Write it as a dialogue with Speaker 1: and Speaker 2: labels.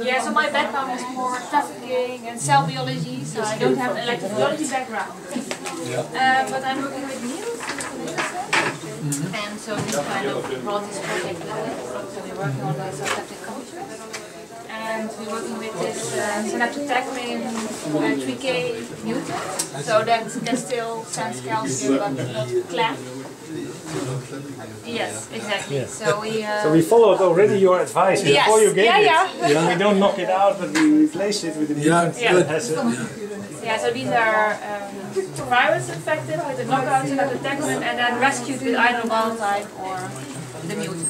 Speaker 1: Yeah, so my background is more trafficking and cell biology, so I don't have an electrophysiology background. Uh, but I'm working with Niels, and so this kind of brought this project with it. So we're working on the synaptic cultures. And we're working with this uh, synaptotagmin uh, 3K mutant. So that, that still sends calcium but not clamp. Yes, exactly. So we. Uh,
Speaker 2: So we followed already your advice
Speaker 1: Yes.
Speaker 2: before you gave
Speaker 1: Yeah,
Speaker 2: it.
Speaker 1: yeah.
Speaker 2: we don't knock it out, but we replace it with a
Speaker 3: Yeah,
Speaker 2: mutant
Speaker 1: Yeah.
Speaker 2: that has a
Speaker 1: Yeah, so these are um, virus infected with the knockout synaptotagmin and then rescued with either wild type or the mutant.